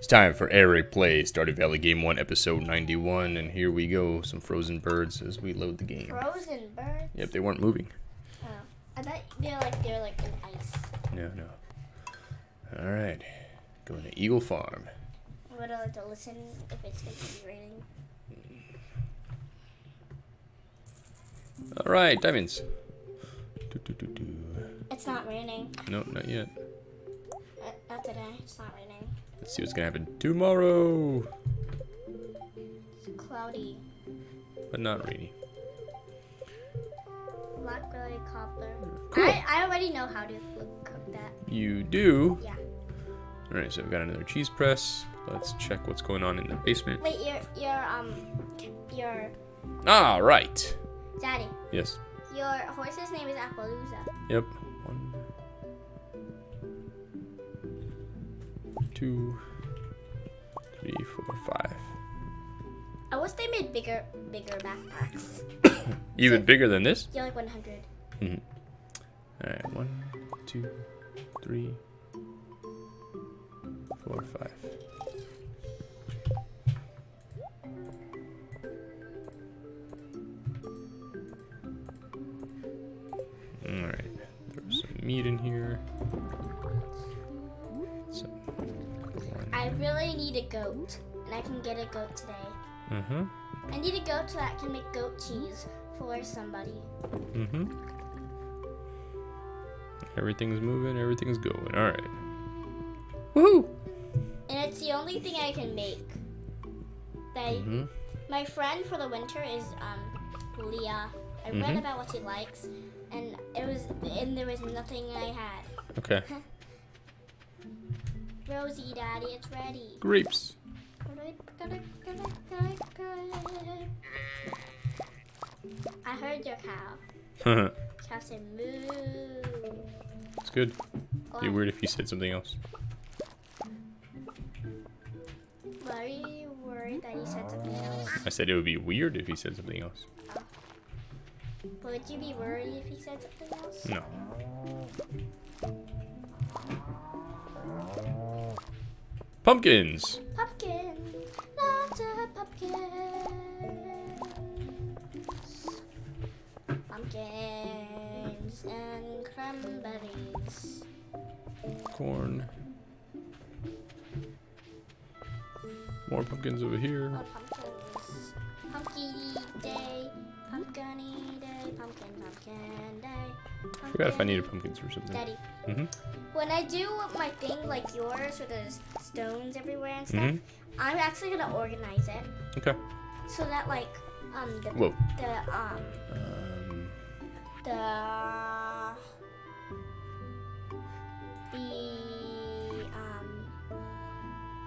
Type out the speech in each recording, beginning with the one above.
It's time for Eric Play, Stardew Valley Game 1, Episode 91, and here we go, some frozen birds as we load the game. Frozen birds? Yep, they weren't moving. Oh. I thought they're like they're like in ice. No, no. Alright, going to Eagle Farm. Would I like to listen if it's going to be raining? Alright, diamonds. Do, do, do, do. It's not raining. No, not yet. Uh, not today. It's not raining. Let's see what's gonna happen tomorrow. It's cloudy. But not rainy. Blackberry cobbler. Cool. I, I already know how to cook that. You do? Yeah. Alright, so we've got another cheese press. Let's check what's going on in the basement. Wait, your your um your Alright. daddy. Yes. Your horse's name is Appaloosa. Yep. Two, three, four, five. I wish they made bigger bigger backpacks. Even bigger than this? You're like 100. Mm-hmm. Alright, one, two, three, four, five. Alright, throw some meat in here. Goat, and I can get a goat today. Mm-hmm. I need a goat so that I can make goat cheese for somebody. Mm-hmm. Everything's moving, everything's going. Alright. Woohoo! And it's the only thing I can make. That Mm-hmm. my friend for the winter is um Leah. I read Mhm. about what she likes, and it was and there was nothing I had. Okay. Rosie, Daddy, it's ready. Grapes. I heard your cow. it's Cow said moo. good. Be Why- weird if you said something else. Why are you worried that he said something else? I said it would be weird if he said something else. Oh. Would you be worried if he said something else? No. Pumpkins. Pumpkin, lots of pumpkins. Pumpkins and cranberries. Corn. More pumpkins over here. I forgot if I needed pumpkins for something. Daddy, Mm-hmm. when I do my thing like yours, where there's stones everywhere and stuff, Mhm. I'm actually gonna organize it Okay. so that like um the Whoa. the um Um, the the um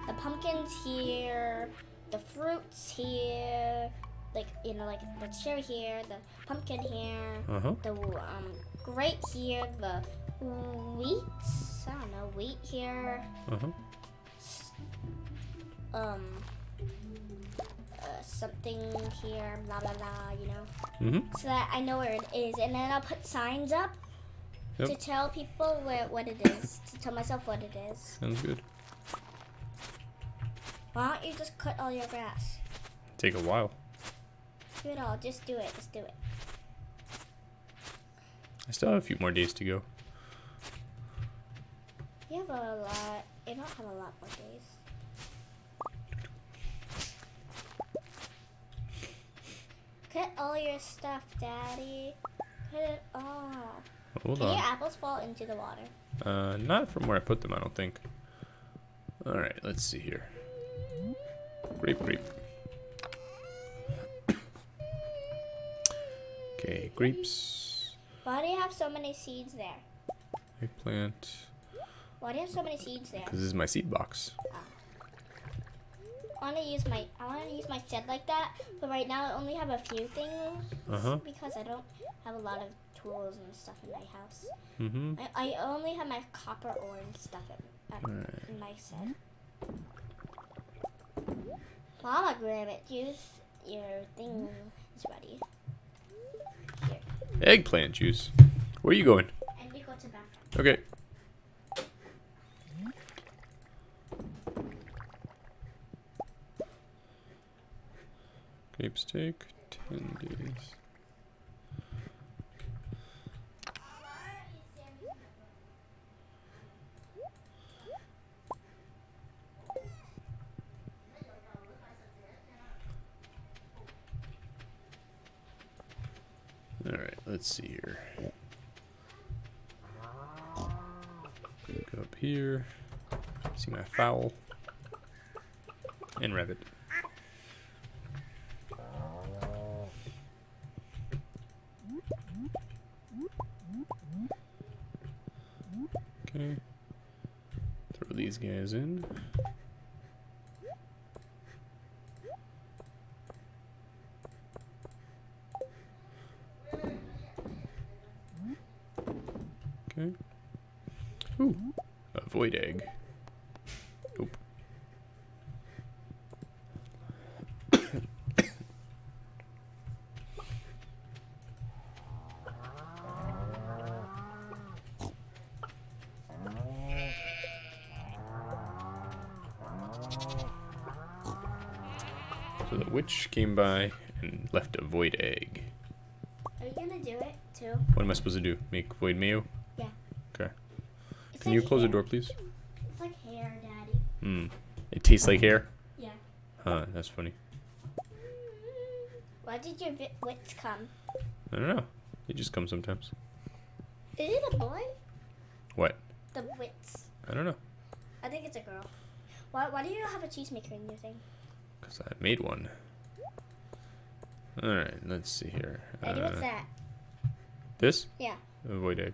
the pumpkins here, the fruits here, like you know like the cherry here, the pumpkin here, uh-huh. the um grape here, the wheat. I don't know wheat here. Uh-huh. Um. Uh, something here, blah blah blah, you know. Mm-hmm. so that I know where it is, and then I'll put signs up Yep. to tell people where what it is, to tell myself what it is. Sounds good. Why don't you just cut all your grass? Take a while. Do it all. Just do it. Just do it. I still have a few more days to go. You have a lot. You don't have a lot more days. Cut all your stuff, Daddy. Cut it all. Hold Can on. your apples fall into the water? Uh, not from where I put them, I don't think. All right, let's see here. Grape, grape. Okay, grapes, Why do you have so many seeds there? eggplant. Why do you have so many seeds there? Because this is my seed box. I want to use my I want to use my shed like that, but right now I only have a few things Uh huh. because I don't have a lot of tools and stuff in my house. Mm-hmm. I, I only have my copper ore and stuff at, at, Alright. in my shed. Mama grab it. Use your thing is ready. Eggplant juice. Where are you going? Okay. Grape steak, 10 days. Let's see here. Go up here. See my fowl. And rabbit. Okay. Throw these guys in. Okay. Ooh, a void egg. So the witch came by and left a void egg. Are you gonna do it too? What am I supposed to do? Make void mayo? Yeah. Okay. It's Can like you close the door, please? It's like hair, Daddy. Hmm. It tastes like hair? Yeah. Huh, that's funny. Why did your wits come? I don't know. They just come sometimes. Is it a boy? What? The wits. I don't know. I think it's a girl. Why, why do you have a cheesemaker in your thing? Because I made one. Alright, let's see here. Daddy, what's Uh, that? This? Yeah. Avoid void egg.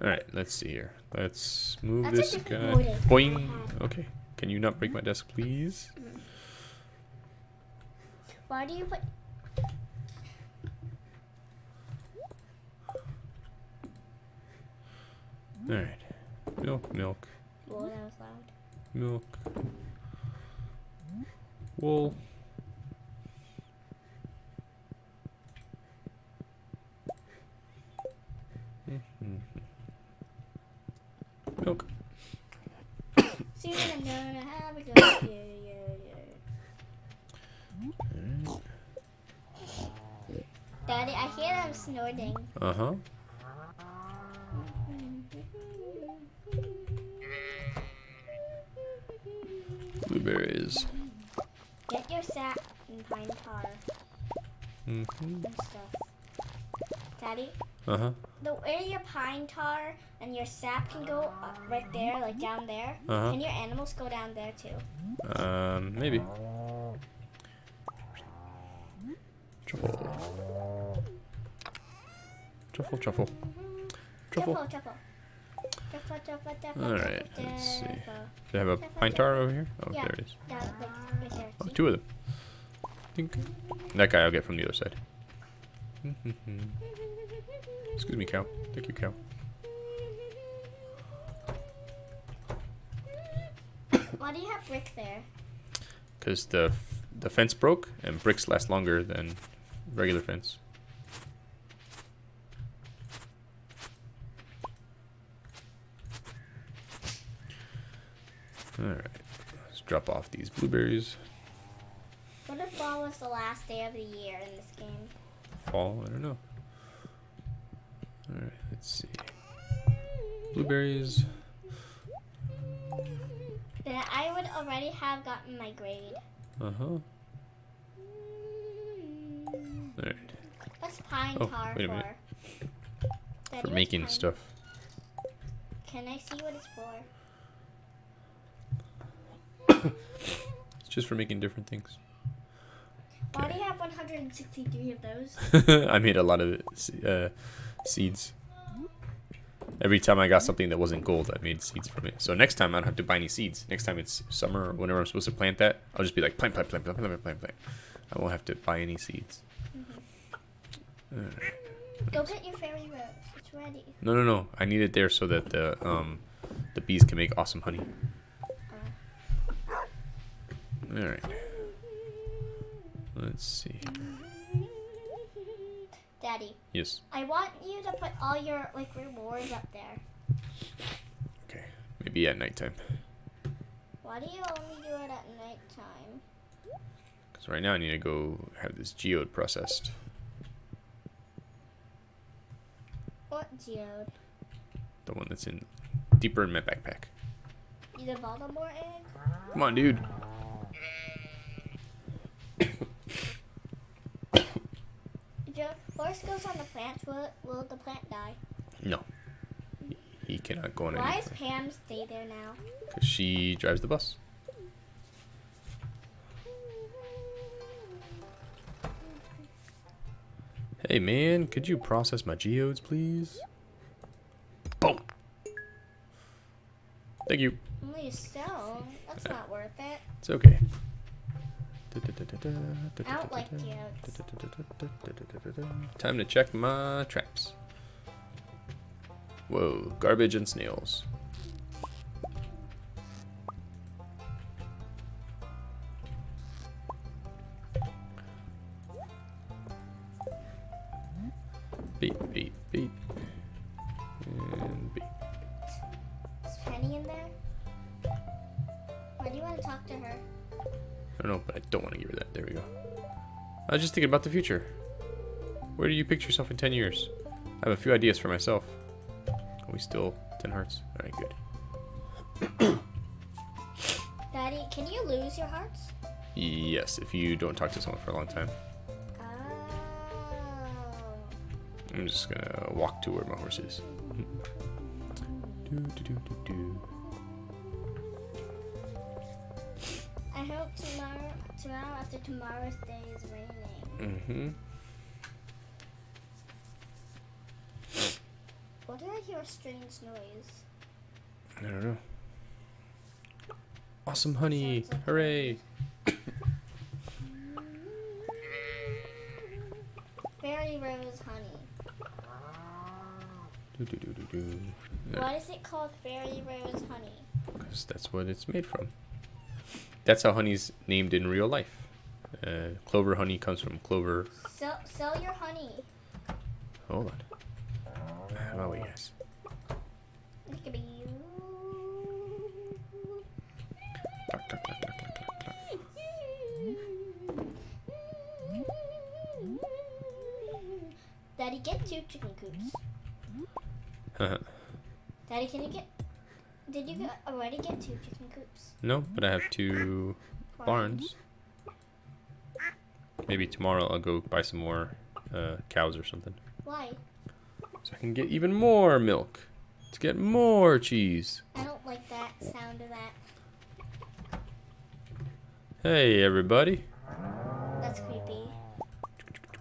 Alright, let's see here. Let's move That's this guy. void egg than I Boing! Okay. Can you not break my desk, please? Mm-hmm. Why do you put? Alright. Milk, milk, Whoa, that was loud. milk. Wool. Mhm. Milk. Soon I'm gonna have a good. Daddy, I hear them snorting. Uh huh. Blueberries. Get your sap and pine tar hmm stuff. Daddy, Uh huh. the where your pine tar and your sap can go uh, right there, like down there. Uh-huh. Can your animals go down there too? Um, maybe. Truffle. Truffle, truffle. Truffle. Truffle, truffle. Truffle, truffle, truffle. Alright, let's see. Do I have a pine tar over here? Oh, Yeah. there it is. Down, like, right there. Oh, two of them. Think. That guy I'll get from the other side. Excuse me, cow. Thank you, cow. Why do you have brick there? Because the, f- the fence broke, and bricks last longer than regular fence. Alright, let's drop off these blueberries. What if fall was the last day of the year in this game? Fall, I don't know. Alright, let's see. Blueberries. Then I would already have gotten my grade. Uh huh. Alright, What's pine Oh, tar wait a for? For making pine- stuff. Can I see what it's for? It's just for making different things. Why do you have 163 of those? I made a lot of it, uh, seeds. Every time I got something that wasn't gold, I made seeds from it. So next time I don't have to buy any seeds. Next time it's summer or whenever I'm supposed to plant that, I'll just be like plant, plant, plant, plant, plant, plant, plant. I won't have to buy any seeds. Alright. Go get your fairy rose. It's ready. No, no, no. I need it there so that the um the bees can make awesome honey. All right. Let's see. Daddy, Yes. I want you to put all your like rewards up there. Okay. Maybe at nighttime. Why do you only do it at nighttime? Because right now I need to go have this geode processed. What geode? The one that's in deeper in my backpack. You the Voldemort egg? Come on, dude. If your goes on the plant, will, will the plant die? No. He- He cannot go on Why does Pam stay there now? because she drives the bus. Hey man, could you process my geodes, please? Boom. Thank you. Only a stone. That's not worth it. It's okay. Time to check my traps. Whoa, garbage and snails. I was just thinking about the future. Where do you picture yourself in 10 years? I have a few ideas for myself. Are we still 10 hearts? Alright, good. Daddy, can you lose your hearts? Yes, if you don't talk to someone for a long time. Oh. I'm just gonna walk to where my horse is. do, do, do, do, do. I hope tomorrow, tomorrow after tomorrow's day is raining. Mm-hmm. What did I hear a strange noise? I don't know. Awesome honey! Like Hooray! Fairy rose honey. Do, do, do, do, do. Why is it called fairy rose honey? Because that's what it's made from. That's how honey's named in real life. Uh, clover honey comes from clover. Sell, sell your honey. Hold on. Cluck, cluck. Daddy, get two chicken coops. Daddy, can you get? Did you already get two chicken coops? no, but I have two barns. Maybe tomorrow I'll go buy some more uh, cows or something. Why? So I can get even more milk. To get more cheese. I don't like that sound of that. Hey, everybody. That's creepy.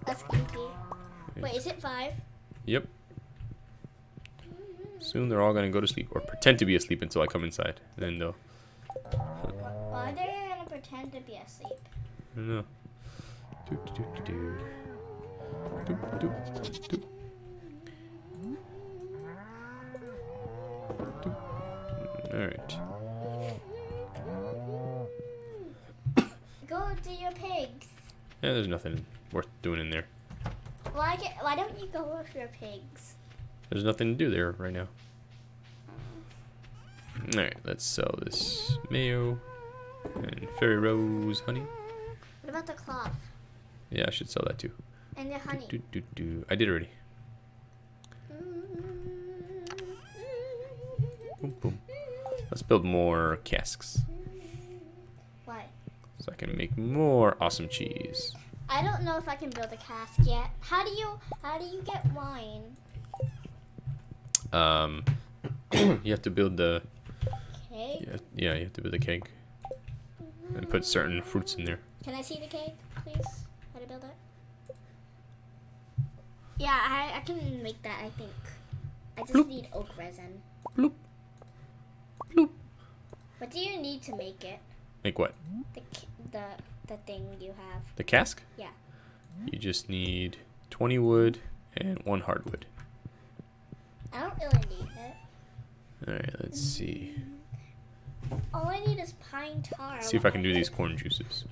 That's creepy. Wait, is it five? Yep. Soon they're all gonna go to sleep or pretend to be asleep until I come inside. Then they'll. Why are they gonna pretend to be asleep? I don't know. Do, do, do, do, do. Doop, doop. Doop. Alright. Go to your pigs. Yeah, there's nothing worth doing in there. Why get? Why don't you go with your pigs? There's nothing to do there right now. Alright, let's sell this mayo and fairy rose honey. What about the cloth Yeah, I should sell that too. and the honey? Do, do, do. I did already. Boom, boom. Let's build more casks Why? so I can make more awesome cheese. I don't know if I can build a cask yet. How do you? How do you get wine? Um, you have to build the Cake. yeah, yeah you have to build a keg and put certain fruits in there. Can I see the cake, please? How to build it? Yeah, I, I can make that. I think. I just Bloop. need oak resin. Bloop. Bloop. What do you need to make it? Make what? The the the thing you have. The cask? Yeah. You just need 20 wood and one hardwood. I don't really need it. Alright, let's see. All I need is pine tar. Let's See if I can do these corn juices.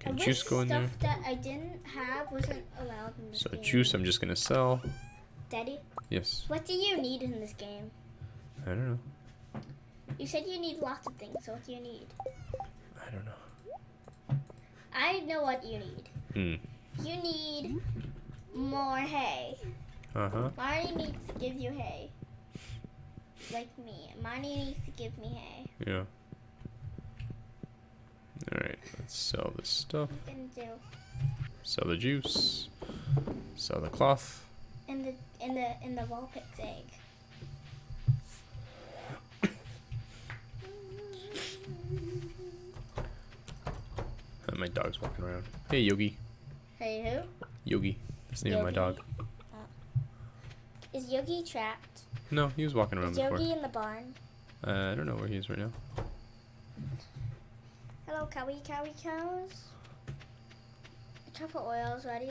Can wish juice go in there? Stuff that I didn't have wasn't allowed in this So game. juice I'm just gonna sell. Daddy, Yes. what do you need in this game? I don't know. You said you need lots of things. So what do you need? I don't know. I know what you need. Hmm. You need more hay. Uh huh. Marnie needs to give you hay. Like me. Marnie needs to give me hay. Yeah. Alright, let's sell this stuff. You can do Sell the juice. Sell the cloth. in the in the in the Vulpix egg. Uh, my dog's walking around. Hey, Yogi. Hey who? Yogi. That's the name of my dog. Is Yogi trapped? No, he was walking around Is before. Yogi in the barn? Uh, I don't know where he is right now. Hello, cowie, cowie, cows. Truffle oil is ready.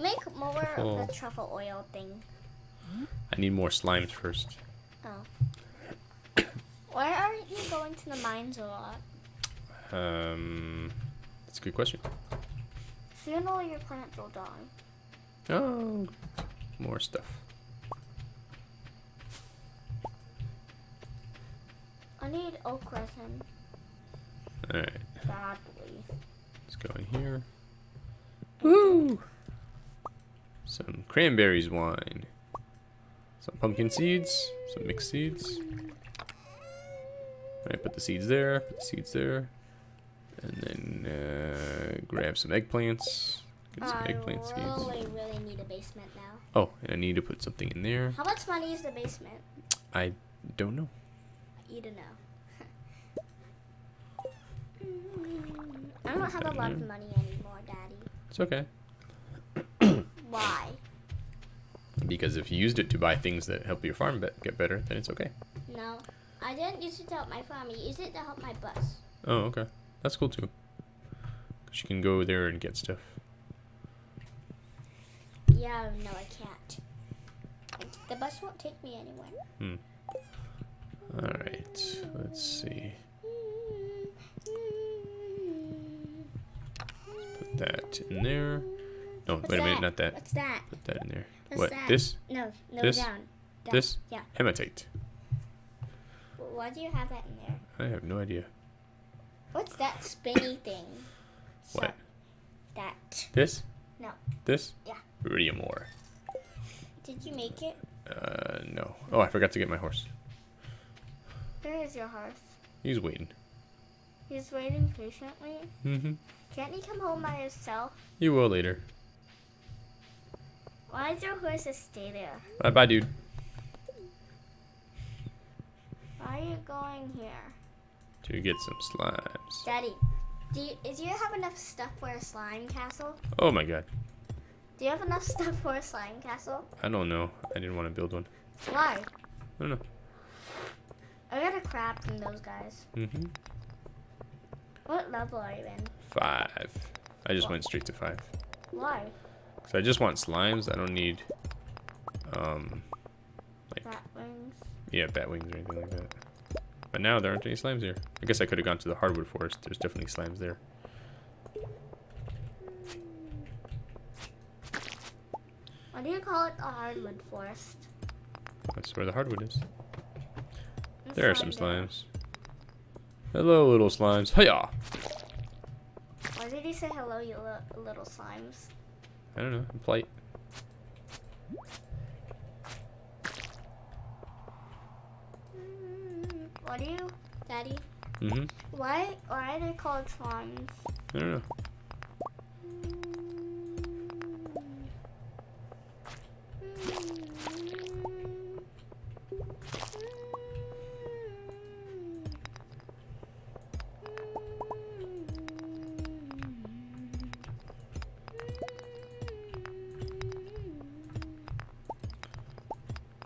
Make more of the truffle oil thing. I need more slimes first. Oh. Why aren't you going to the mines a lot? Um, that's a good question. Soon all your plants will die. Oh, more stuff. I need oak resin Alright, badly. let's go in here. Woo! Some cranberries wine. Some pumpkin seeds. Some mixed seeds. Alright, put the seeds there. Put the seeds there. And then uh, grab some eggplants. Get some I eggplant seeds. really, really need a basement now. Oh, and I need to put something in there. How much money is the basement? I don't know. You don't know. I don't have a lot of money anymore, Daddy. It's okay. Why? Because if you used it to buy things that help your farm get better, then it's okay. No, I didn't use it to help my farm. I used it to help my bus. Oh, okay. That's cool too. 'Cause you can go there and get stuff. Yeah, no, I can't. The bus won't take me anywhere. Hmm. Alright, let's see. Put that in there. No, What's wait a minute, that? not that. What's that? Put that in there. What's what? that? This? No, no, This? down. down. This? Yeah. Hematite. Why do you have that in there? I have no idea. What's that spinny thing? What? So- that. This? No. This? Yeah. Iridium ore. Did you make it? Uh, no. Oh, I forgot to get my horse. Where is your horse? He's waiting. He's waiting patiently. Mm-hmm. Can't he come home by himself? He will later. Why does your horse stay there? Bye bye, dude. Why are you going here? To get some slimes. Daddy, do you, is you have enough stuff for a slime castle? Oh my god. Do you have enough stuff for a slime castle? I don't know. I didn't want to build one. Why? I don't know. I got a crab from those guys. Mm-hmm. What level are you in? Five. I just went straight to five. Why? So I just want slimes. I don't need, um, like, Bat wings. yeah, bat wings or anything like that. But now there aren't any slimes here. I guess I could have gone to the hardwood forest. There's definitely slimes there. Why do you call it the hardwood forest? That's where the hardwood is. There are some slimes. Hello, little slimes. Hiya! Why did you say hello, you little slimes? I don't know. I'm polite. Mm, What do you, Daddy? Mm-hmm. Why? Why are they called swans? I don't know.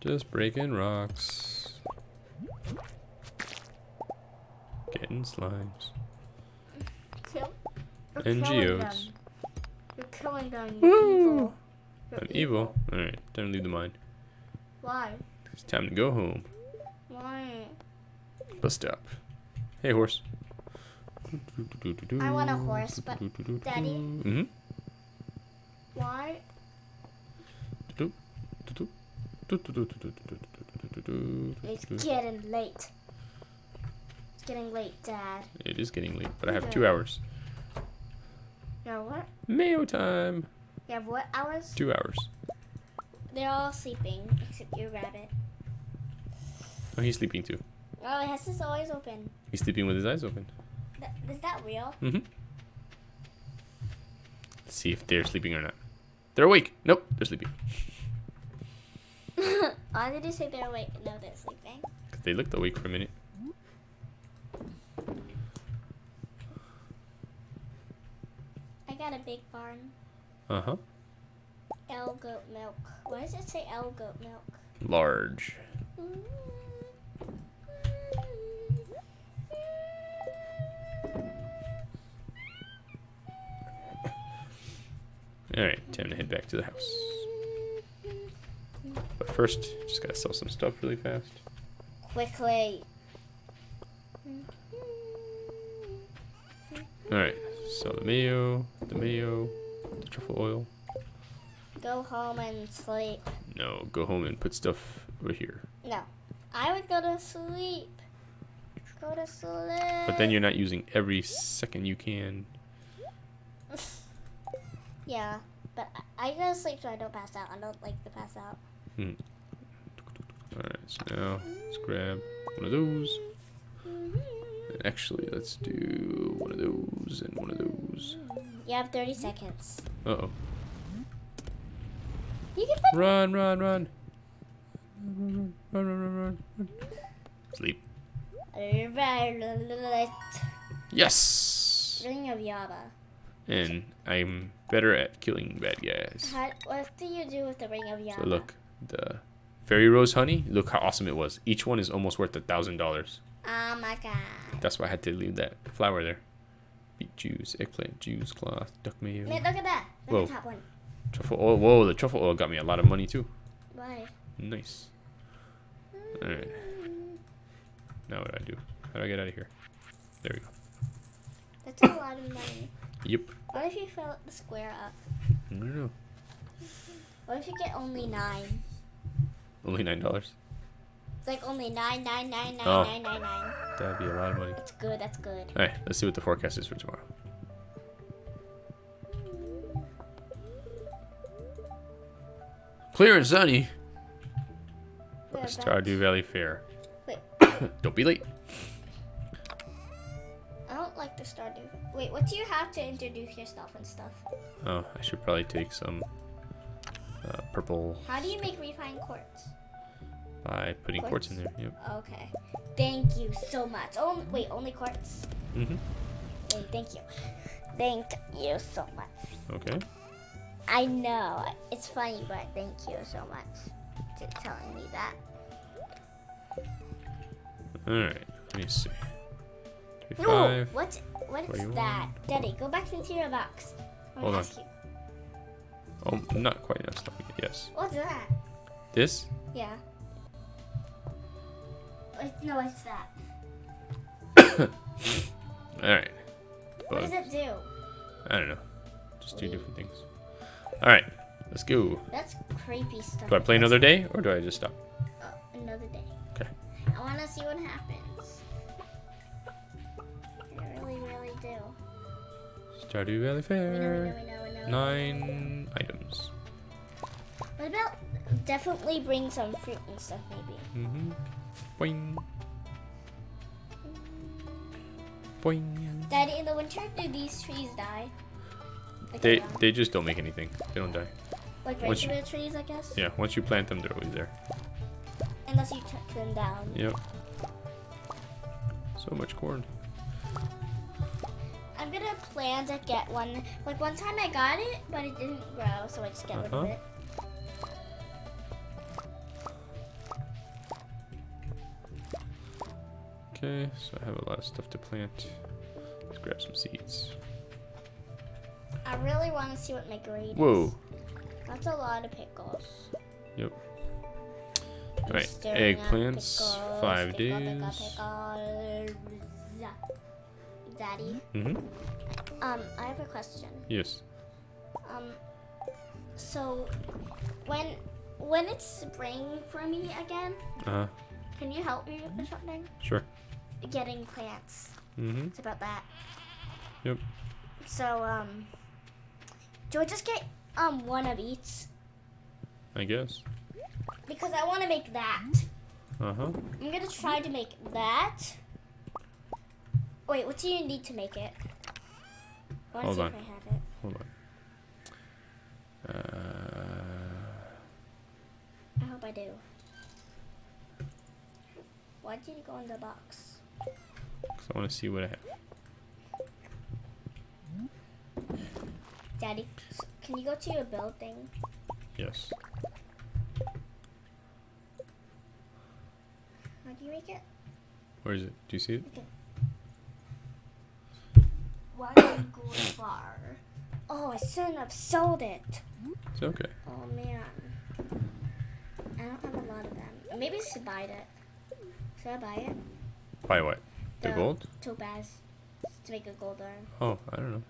Just breaking rocks. Getting slimes. Kill. You're And geodes. You're killing them. You're evil. You're I'm evil. Alright, time to leave the mine. Why? It's time to go home. Why? Bus stop. Hey, horse. I want a horse, but Daddy? Mm-hmm. Why? It's getting late. Getting late, Dad. It is getting late, but I have two hours. Have what? Mayo time. You have what hours? Two hours. They're all sleeping, except your rabbit. Oh, he's sleeping too. Oh, it has his always open. He's sleeping with his eyes open. Th- is that real? Mm-hmm. Let's see if they're sleeping or not. They're awake. Nope, they're sleeping. Why did you say they're awake? No, they're sleeping. 'Cause they looked awake for a minute. I got a big barn. Uh huh. L goat milk. Why does it say L goat milk? Large. All right, time to head back to the house. But first, just gotta sell some stuff really fast. Quickly. All sell the mayo, the mayo, the truffle oil. Go home and sleep. No, go home and put stuff over here. No. I would go to sleep. Go to sleep. But then you're not using every second you can. Yeah, but I I go to sleep so I don't pass out. I don't like to pass out. Hmm. All right, so now let's grab one of those. Actually, let's do one of those and one of those. You have 30 seconds. Uh oh. You can put Run, run, run. Run, run, run, run, run, run. Sleep. Yes. Ring of Yoba. And I'm better at killing bad guys. How, what do you do with the Ring of Yoba? So look, the fairy rose honey, look how awesome it was. Each one is almost worth a thousand dollars. Oh my god. That's why I had to leave that flower there. Beet juice, eggplant juice, cloth, duck mayo, Man, look at that. Look Whoa. at the top one. truffle oil. Whoa, the truffle oil got me a lot of money too. Why? Nice. Alright. Now what do I do? How do I get out of here? There we go. That's a lot of money. Yep. What if you fill the square up? I don't know. What if you get only nine? Only nine dollars. It's like only nine, nine, nine, nine, Oh. nine, nine, nine. That'd be a lot of money. That's good. That's good. Alright, let's see what the forecast is for tomorrow. Clear and sunny. For. Stardew Valley Fair. Wait. Don't be late. I don't like the Stardew. Wait, what do you have to introduce yourself and stuff? Oh, I should probably take some uh, purple How do you make refined quartz? By putting quartz in there. Yep. Okay. Thank you so much. Oh, wait, only quartz. Mm-hmm. Wait, thank you. Thank you so much. Okay. I know it's funny, but thank you so much for telling me that. Alright. Let me see. No, Five. what? What is that? Daddy, go back into your box. I Hold on. you. Oh, not quite enough stuff. Yes. What's that? This? Yeah. No, what's that? Alright. What does it do? I don't know. Just do different things. Alright. Let's go. That's creepy stuff. Do I play another day or do I just stop? Oh, another day. Okay. I want to see what happens. I really, really do. Stardew Valley We know, we Fair. know, we know, we know. Nine items. What about definitely bring some fruit and stuff, maybe? Mm-hmm. Boing. Boing. Daddy, in the winter, do these trees die? Like, They around- they just don't make anything. They don't die. like once you- regular trees, I guess. Yeah, once you plant them, they're always there. Unless you cut them down. Yep. So much corn. I'm gonna plan to get one. Like one time I got it, but it didn't grow, so I just got rid of Uh-huh. it. Okay, so I have a lot of stuff to plant. Let's grab some seeds. I really want to see what my grade is. Whoa. That's a lot of pickles. Yep. I'm Alright, eggplants, five pickle, pickle, days. pickles. Daddy, Mm-hmm. um, I have a question. Yes. Um, so when when it's spring for me again, Uh huh. can you help me with something? Sure. Getting plants. Mm-hmm. It's about that. Yep. So um, do I just get um one of each? I guess. Because I want to make that. Uh-huh. I'm gonna try to make that. Wait, what do you need to make it? I Hold see on. if I have it. Hold on. Uh, I hope I do. Why did it go in the box? 'Cause I want to see what I have. Daddy, can you go to your build thing? Yes. How do you make it? Where is it? Do you see it? One gold bar. Oh, I shouldn't have sold it. It's okay. Oh man. I don't have a lot of them. Maybe I should buy it. Should I buy it? Buy what? The The- gold? Topaz. To make a gold iron. Oh, I don't know.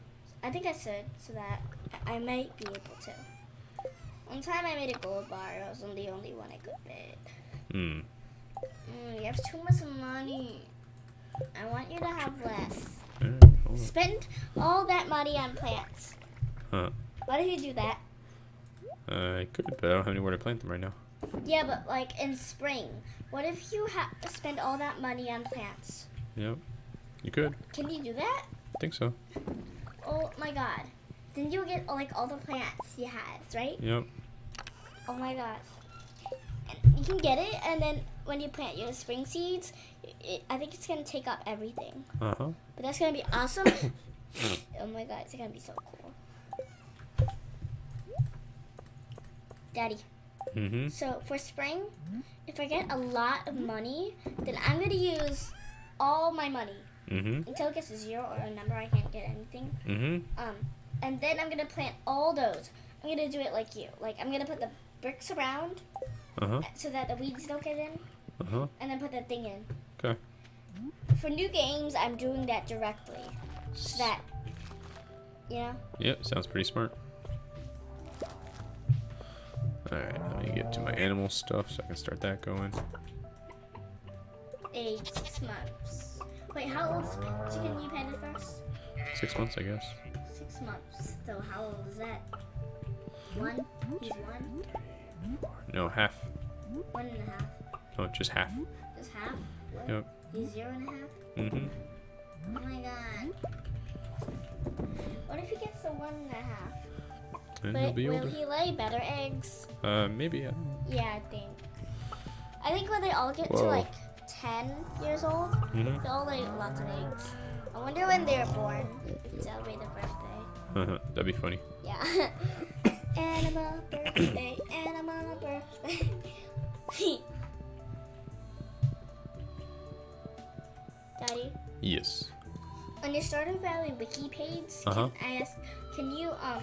I think I should, so that I might be able to. One time I made a gold bar, I was the only one I could fit. Hmm. Mm, you have too much money. I want you to have less. Spend all that money on plants. Huh. What if you do that? Uh, I could, but I don't have anywhere to plant them right now. Yeah, but like in spring, what if you ha- spend all that money on plants? Yep. You could. Can you do that? I think so. Oh my god. Then you get like all the plants you have, right? Yep. Oh my gosh. And you can get it, and then when you plant your spring seeds, it, I think it's gonna take up everything. Uh-huh. But that's gonna be awesome. oh my god, it's gonna be so cool. Daddy, Mm-hmm. so for spring, if I get a lot of money, then I'm gonna use all my money Mm-hmm. until it gets to zero or a number I can't get anything. Mm-hmm. Um, and then I'm gonna plant all those. I'm gonna do it like you. Like I'm gonna put the bricks around Uh-huh. so that the weeds don't get in, Uh-huh. and then put that thing in. Okay. For new games, I'm doing that directly. So that, you know, Yep, sounds pretty smart. Alright, let me get to my animal stuff so I can start that going. age six months. Wait, how old is chicken you petted first? Six months, I guess. Six months. So how old is that? One? He's one? No, half. One and a half. No, just half. Just half? What? Yep. He's zero and a half? Mm-hmm. Oh my god. What if he gets to one and a half? And he'll be will older. he lay better eggs? Uh, maybe. I. Yeah, I think. I think when they all get to like 10 years old, Mhm. they all lay lots of eggs. I wonder when they're born to celebrate their birthday. Uh-huh. That'd be funny. Yeah. animal birthday, animal birthday. Daddy, Yes. on your Stardew Valley wiki page, Uh-huh. can I ask, can you um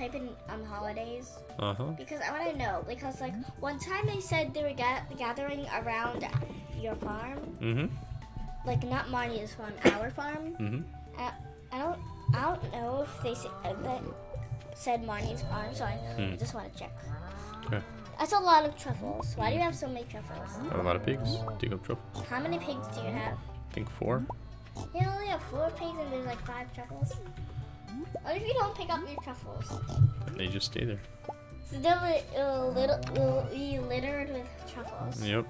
type in um holidays? Uh-huh. Because I want to know. Because like one time they said they were ga- gathering around your farm, Mm-hmm. like not Marnie's farm, our farm. Mm-hmm. I, I don't I don't know if they say, uh, said Marnie's farm, so I Hmm. just want to check. Okay. That's a lot of truffles. Why do you have so many truffles? I have a lot of pigs. Dig up truffles. How many pigs do you have? I think four. You only have four pigs and there's like five truffles. What if you don't pick up your truffles? They just stay there. So they'll li- it'll little will be littered with truffles. Yep.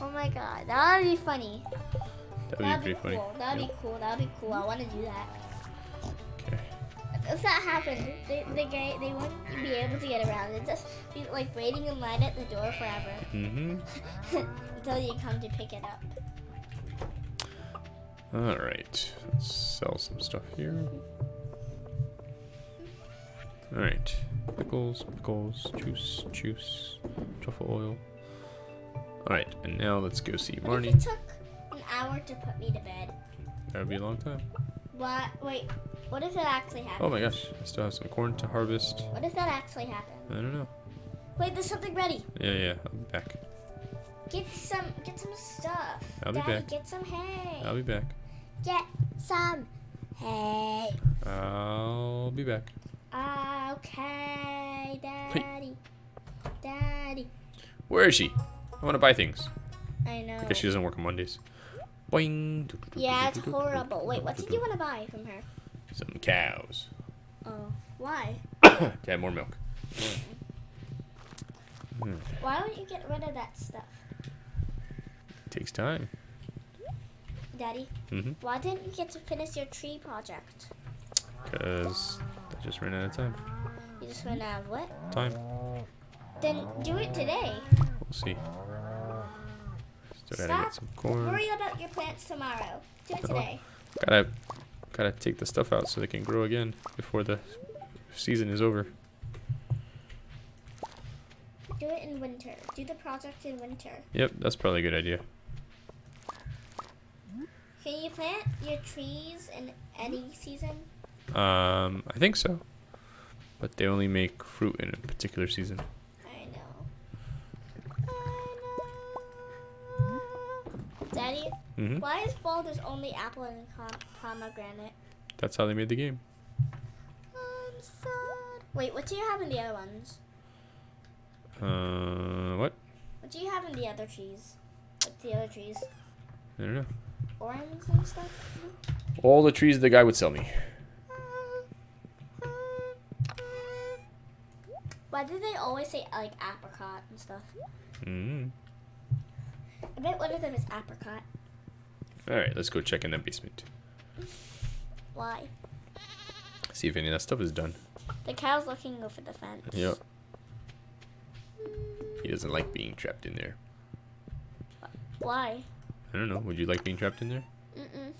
Oh my god, that would be funny. That'd be That'd pretty be funny. cool. That'd Yep. be cool. That'd be cool. I want to do that. Okay. If that happened, they they ga- they wouldn't be able to get around. They'd just be like waiting in line at the door forever Mm-hmm. until you come to pick it up. All right. Let's sell some stuff here. All right. Pickles, pickles, juice, juice, truffle oil. All right, and now let's go see Marnie. it took an hour to put me to bed? That would be a long time. What? Wait. What if that actually Oh my gosh, I still have some corn to harvest. What if that actually happened? I don't know. Wait, there's something ready. Yeah, yeah, I'll be back. Get some. Get some stuff. I'll be Daddy, back. get some hay. I'll be back. Get some hay. I'll be back. Okay, Daddy. Daddy. Where is she? I want to buy things. I know. Guess she doesn't work on Mondays. Boing. Yeah, it's horrible. Wait, what did you want to buy from her? Some cows. Oh, why? to have more milk. Hmm. Why don't you get rid of that stuff, It Takes time. Daddy? Mm-hmm. Why didn't you get to finish your tree project? Because just ran out of time. You just went out of what? Time. Then do it today. We'll see. Still gotta get some corn. Worry about your plants tomorrow. Do it today. Gotta, gotta take the stuff out so they can grow again before the season is over. Do it in winter. Do the project in winter. Yep, that's probably a good idea. Can you plant your trees in any season? Um, I think so. But they only make fruit in a particular season. I know. I know. Daddy, hmm why is fall there's only apple and pomegranate? That's how they made the game. Wait, what do you have in the other ones? Uh, what? What do you have in the other trees? What's the other trees? I don't know. Orange and stuff? All the trees the guy would sell me. Why do they always say like apricot and stuff? hmm I bet one of them is apricot. All right, let's go check in the basement. Why? See if any of that stuff is done. The cow's looking over the fence. Yep. He doesn't like being trapped in there. Why? I don't know. Would you like being trapped in there? Mm-mm.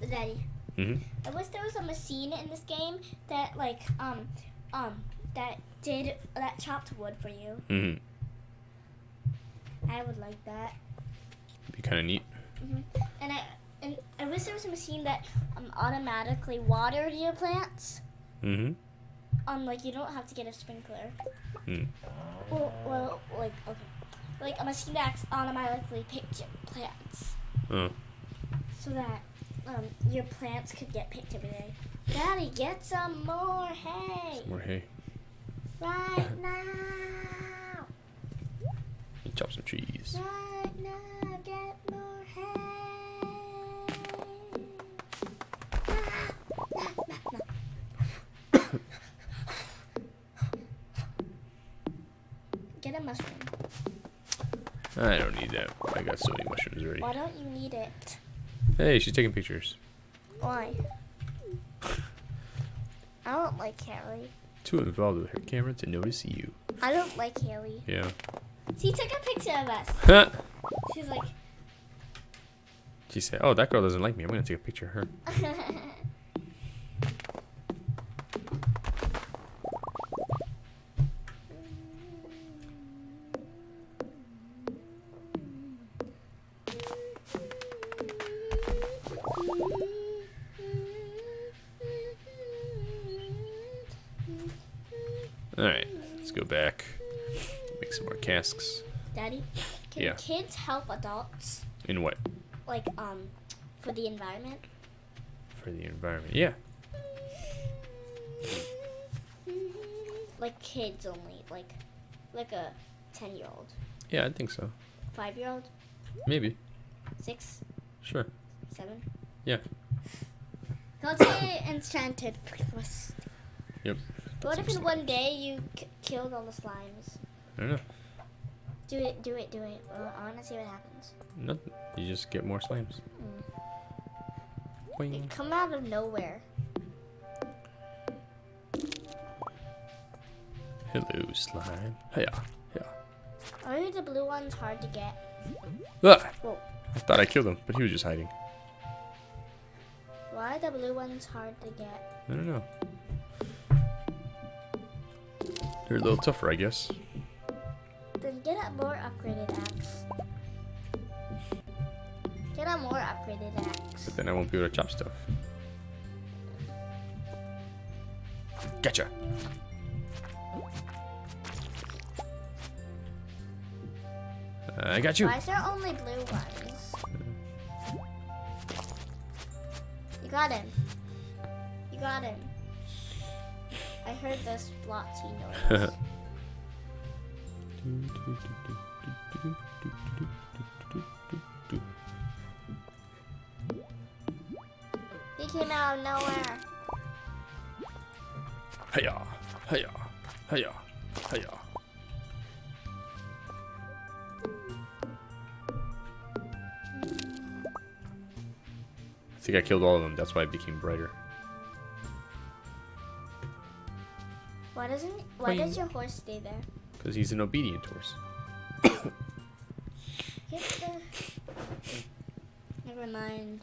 Daddy, hmm I wish there was a machine in this game that like um um that did that chopped wood for you. Mm-hmm. I would like that. Be kind of neat. And I and I wish there was a machine that um automatically watered your plants. Mm-hmm. Um, like you don't have to get a sprinkler. Hmm. Well, well, like okay, like a machine that automatically picks your plants, Oh. so that um your plants could get picked every day. Daddy, get some more hay More hay. right now. And chop some trees. Right now, get more hay. Get a mushroom. I don't need that. I got so many mushrooms already. Why don't you need it? Hey, she's taking pictures. Why? I don't like Haley. Too involved with her camera to notice you. I don't like Haley. Yeah. She took a picture of us. Huh. She's like, She said, "Oh, that girl doesn't like me. I'm gonna take a picture of her." let's go back. Make some more casks. Daddy, can Yeah. kids help adults In what? like um for the environment? For the environment. Yeah. Like kids only, like like a ten year old, Yeah, I think so. five year old, Maybe. six, Sure. seven. Yeah. Go to Enchanted Forest. Yep. What if in one day you killed all the slimes? I don't know. Do it, do it, do it. I want to see what happens. Nothing. You just get more slimes. They come out of nowhere. Hello, slime. Hiya. Yeah. Are the blue ones hard to get? Ah! Whoa. I thought I killed him, but he was just hiding. Why are the blue ones hard to get? I don't know. They're a little tougher, I guess. Then get a more upgraded axe. Get a more upgraded axe. But then I won't be able to chop stuff. Gotcha. Uh, I got you. Why is there only blue ones? You got him. You got him. I heard this splotchy noise. He came out of nowhere. Hiya, hiya, hiya, hiya. I think I killed all of them. That's why it became brighter. Why does your horse stay there? Because he's an obedient horse. Uh, never mind.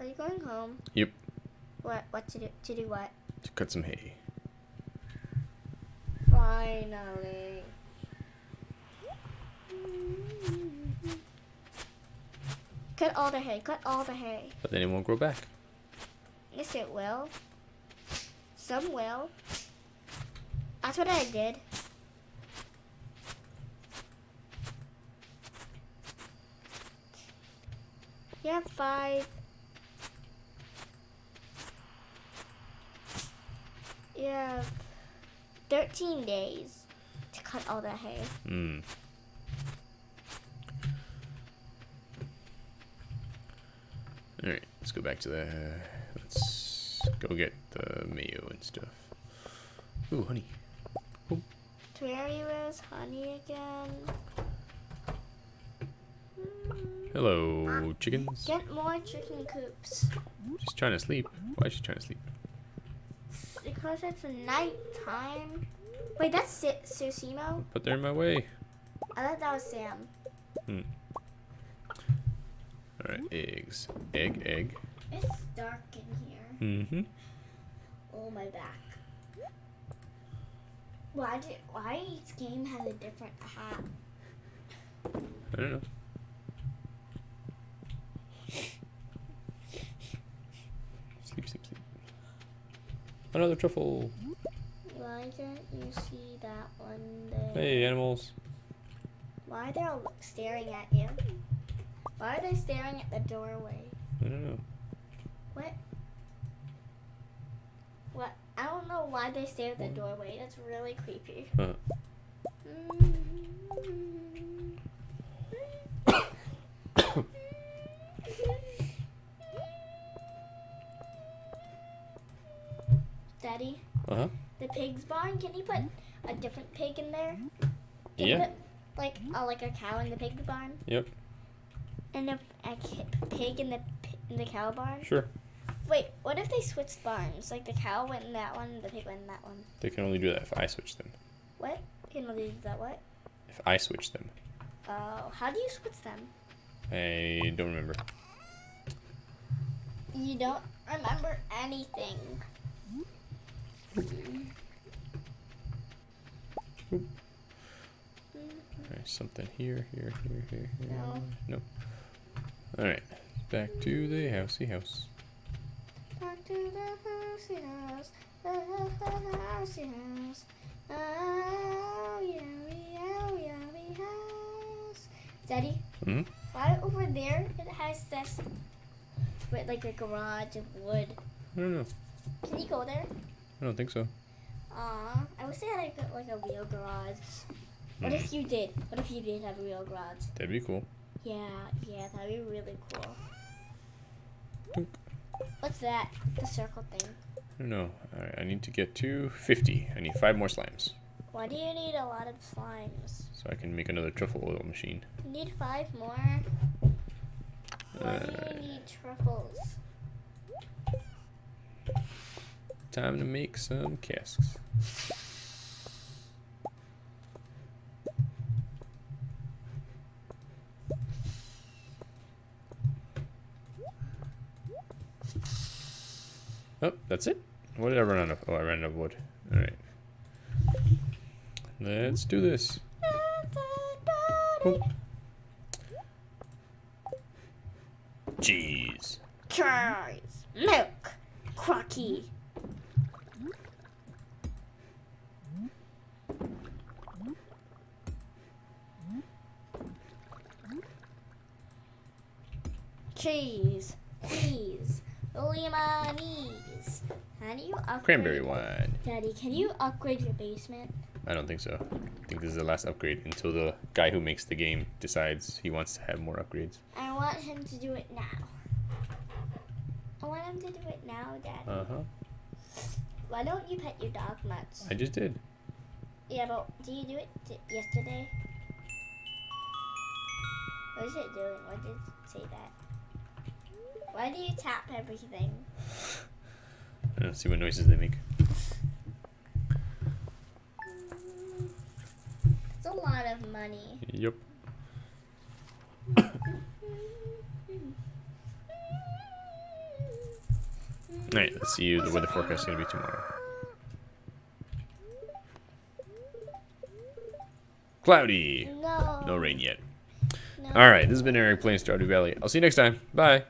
Are you going home? Yep. What? What to do? To do what? To cut some hay. Finally. Cut all the hay. Cut all the hay. But then it won't grow back. Yes, it will. Some will. That's what I did. You have five. You have 13 days to cut all the hay. Hmm. Alright, let's go back to the. Let's go get the mayo and stuff. Ooh, honey. Where you is honey again? Mm, Hello, chickens. Get more chicken coops. She's trying to sleep. Why is she trying to sleep? Because it's night time. Wait, that's Su- Susimo? But they're in my way. I thought that was Sam. Hmm. Alright, eggs. Egg, egg. It's dark in here. Mm-hmm. Oh, my back. Why did why each game has a different hat? I don't know. Sleep, sleep, sleep. Another truffle. Why don't you see that one there? Hey, animals. Why are they all staring at you? Why are they staring at the doorway? I don't know. What? What? I don't know why they stay at the doorway. That's really creepy. Huh. Daddy, Uh huh. the pig's barn. Can you put a different pig in there? Can Yeah. put, like uh, like a cow in the pig barn, Yep. and a, a pig in the in the cow barn. Sure. Wait, what if they switched barns? Like the cow went in that one, the pig went in that one. They can only do that if I switch them. What? Can we do that? What? If I switch them. Oh, how do you switch them? I don't remember. You don't remember anything. There's something here, here, here, here, here. No. No. Alright. Back to the housey house. To the housey house, the housey house. Oh, yeah, yeah, yeah, house. Daddy, Hmm? why over there it has this, with like a garage of wood? I don't know. Can you go there? I don't think so. Aw, I wish they had like a, like a real garage. What if you did? What if you did have a real garage? That'd be cool. Yeah, yeah, that'd be really cool. Dunk. What's that? The circle thing. No, don't. Alright, I need to get to 50. I need five more slimes. Why do you need a lot of slimes? So I can make another truffle oil machine. You need five more. Why do Uh, you need truffles? Time to make some casks. Oh, that's it? What did I run out of? Oh, I ran out of wood. Alright. Let's do this. Oh. Cheese. Cheese, milk, crocky. Cheese, please, lemonies. Do you upgrade? Cranberry wine. Daddy, can you upgrade your basement? I don't think so. I think this is the last upgrade until the guy who makes the game decides he wants to have more upgrades. I want him to do it now. I want him to do it now, Daddy. Uh huh. Why don't you pet your dog much? I just did. Yeah, but did you do it yesterday? What is it doing? Why did it say that? Why do you tap everything? Don't see what noises they make. It's a lot of money. Yep. Alright, let's see what the weather forecast is going to be tomorrow. Cloudy. No. No rain yet. No. Alright, this has been Eric playing Stardew Valley. I'll see you next time. Bye.